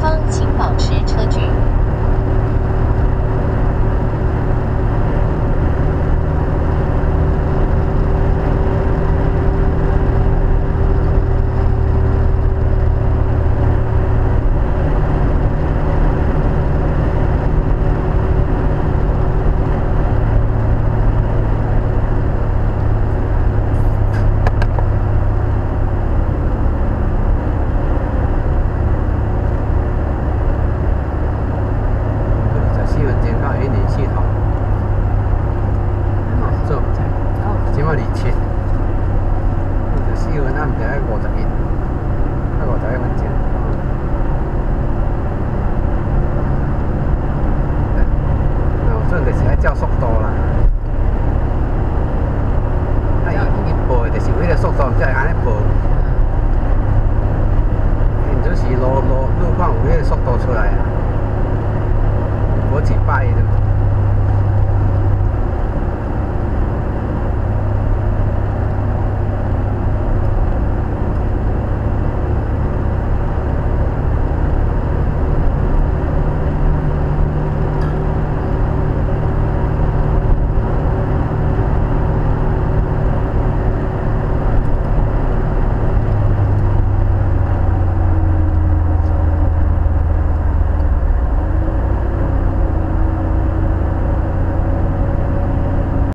放晴。那他们的那个仔，那个仔很贱。那我算就是爱照速度啦。那呀，一步就是为了速度，唔知安尼步。现准时路路路况有迄个速度出来啊，我几摆的。